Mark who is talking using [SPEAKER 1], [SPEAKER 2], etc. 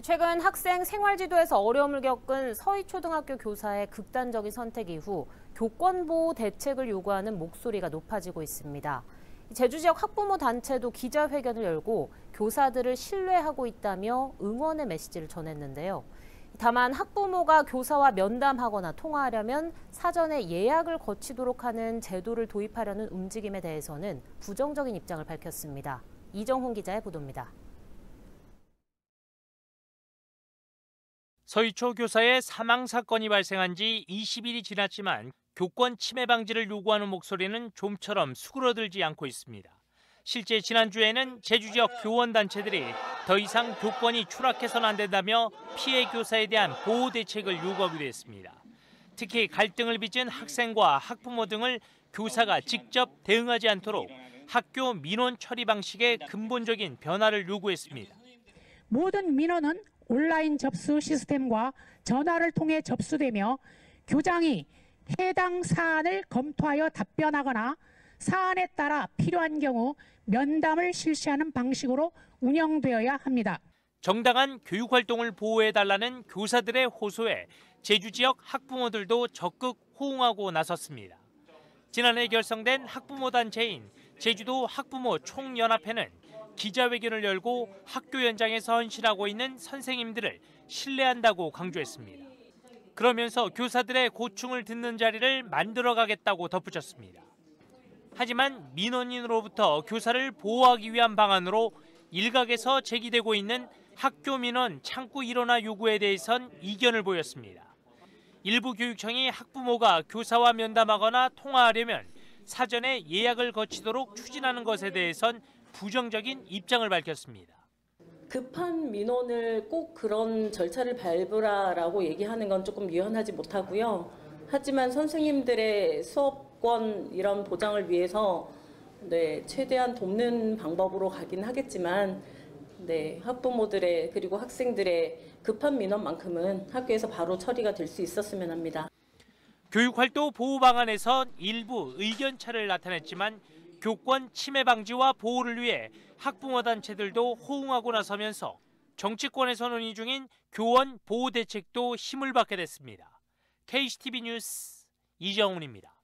[SPEAKER 1] 최근 학생 생활지도에서 어려움을 겪은 서희초등학교 교사의 극단적인 선택 이후 교권보호 대책을 요구하는 목소리가 높아지고 있습니다. 제주 지역 학부모 단체도 기자회견을 열고 교사들을 신뢰하고 있다며 응원의 메시지를 전했는데요. 다만 학부모가 교사와 면담하거나 통화하려면 사전에 예약을 거치도록 하는 제도를 도입하려는 움직임에 대해서는 부정적인 입장을 밝혔습니다. 이정훈 기자의 보도입니다.
[SPEAKER 2] 서희초 교사의 사망 사건이 발생한 지 20일이 지났지만 교권 침해 방지를 요구하는 목소리는 좀처럼 수그러들지 않고 있습니다. 실제 지난주에는 제주 지역 교원 단체들이 더 이상 교권이 추락해서는 안 된다며 피해 교사에 대한 보호 대책을 요구하기도 했습니다. 특히 갈등을 빚은 학생과 학부모 등을 교사가 직접 대응하지 않도록 학교 민원 처리 방식의 근본적인 변화를 요구했습니다.
[SPEAKER 3] 모든 민원은 온라인 접수 시스템과 전화를 통해 접수되며 교장이 해당 사안을 검토하여 답변하거나 사안에 따라 필요한 경우 면담을 실시하는 방식으로 운영되어야 합니다.
[SPEAKER 2] 정당한 교육 활동을 보호해 달라는 교사들의 호소에 제주 지역 학부모들도 적극 호응하고 나섰습니다. 지난해 결성된 학부모 단체인 제주도 학부모 총연합회는 기자회견을 열고 학교 현장에서 헌신하고 있는 선생님들을 신뢰한다고 강조했습니다. 그러면서 교사들의 고충을 듣는 자리를 만들어가겠다고 덧붙였습니다. 하지만 민원인으로부터 교사를 보호하기 위한 방안으로 일각에서 제기되고 있는 학교 민원 창구 일원화 요구에 대해선 이견을 보였습니다. 일부 교육청이 학부모가 교사와 면담하거나 통화하려면 사전에 예약을 거치도록 추진하는 것에 대해선 부정적인 입장을 밝혔습니다.
[SPEAKER 4] 급한 민원을 꼭 그런 절차를 밟으라라고 얘기하는 건 조금 유연하지 못하고요. 하지만 선생님들의 수업권 이런 보장을 위해서 네, 최대한 돕는 방법으로 가긴 하겠지만 네, 학부모들의 그리고 학생들의 급한 민원만큼은 학교에서 바로 처리가 될 수 있었으면 합니다.
[SPEAKER 2] 교육활동 보호 방안에서 일부 의견차를 나타냈지만 교권 침해 방지와 보호를 위해 학부모 단체들도 호응하고 나서면서 정치권에서 논의 중인 교원 보호 대책도 힘을 받게 됐습니다. KCTV 뉴스 이정훈입니다.